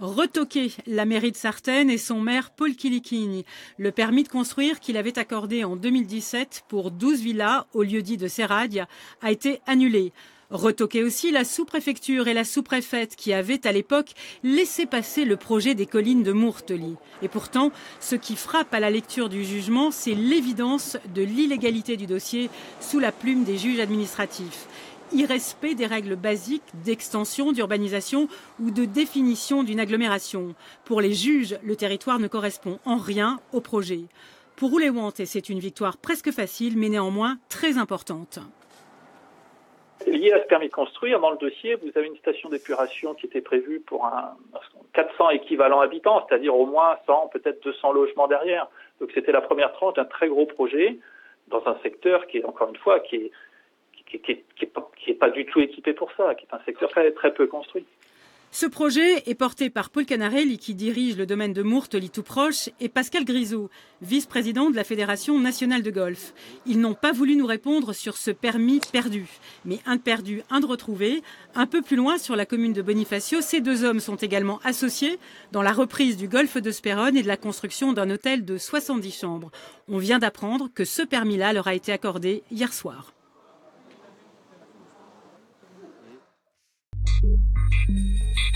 retoquer la mairie de Sartène et son maire Paul Kilikini. Le permis de construire qu'il avait accordé en 2017 pour 12 villas au lieu dit de Serradia a été annulé. Retoquer aussi la sous-préfecture et la sous-préfète qui avaient à l'époque laissé passer le projet des collines de Mourtely. Et pourtant, ce qui frappe à la lecture du jugement, c'est l'évidence de l'illégalité du dossier sous la plume des juges administratifs irrespect des règles basiques d'extension, d'urbanisation ou de définition d'une agglomération. Pour les juges, le territoire ne correspond en rien au projet. Pour et c'est une victoire presque facile, mais néanmoins très importante. Lié à ce permis de construire, dans le dossier, vous avez une station d'épuration qui était prévue pour un 400 équivalents habitants, c'est-à-dire au moins 100, peut-être 200 logements derrière. Donc c'était la première tranche d'un très gros projet dans un secteur qui est, encore une fois, qui est, qui, qui, pas, du tout équipé pour ça, qui est un secteur très, peu construit. Ce projet est porté par Paul Canarelli qui dirige le domaine de Mourtely tout proche et Pascal Grisot, vice-président de la Fédération nationale de golf. Ils n'ont pas voulu nous répondre sur ce permis perdu. Mais un de perdu, un de retrouvé. Un peu plus loin sur la commune de Bonifacio, ces deux hommes sont également associés dans la reprise du golfe de Spérone et de la construction d'un hôtel de 70 chambres. On vient d'apprendre que ce permis-là leur a été accordé hier soir. Thank you.